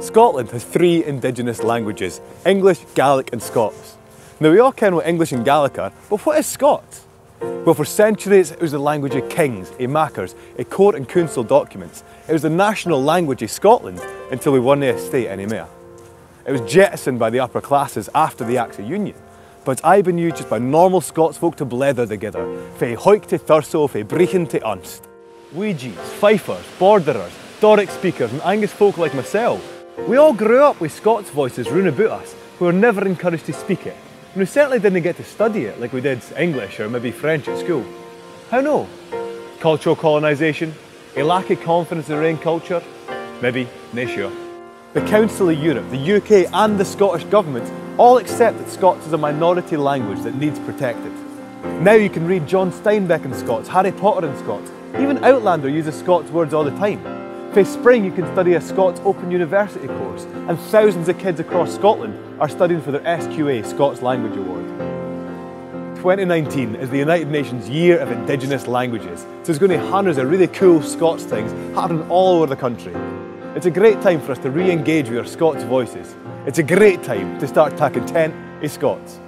Scotland has three indigenous languages, English, Gaelic and Scots. Now we all ken what English and Gaelic are, but what is Scots? Well for centuries it was the language of kings, of makars, of court and council documents. It was the national language of Scotland until we won the estate anymore. It was jettisoned by the upper classes after the Acts of Union, but aye been used just by normal Scots folk to blether together, fae Hawick to Thurso, fae Brechin to Unst. Weegies, Fifers, Borderers, Doric speakers and Angus folk like myself. We all grew up with Scots voices round about us We were never encouraged to speak it. And we certainly didn't get to study it like we did English or maybe French at school. How no? Cultural colonisation? A lack of confidence in our own culture? Maybe, nae sure. The Council of Europe, the UK and the Scottish Government all accept that Scots is a minority language that needs protected. Now you can read John Steinbeck in Scots, Harry Potter in Scots, even Outlander uses Scots words all the time. This spring you can study a Scots Open University course and thousands of kids across Scotland are studying for their SQA Scots Language Award. 2019 is the United Nations Year of Indigenous Languages, so there's going to be hundreds of really cool Scots things happening all over the country. It's a great time for us to re-engage with our Scots voices. It's a great time to start taking tent of Scots.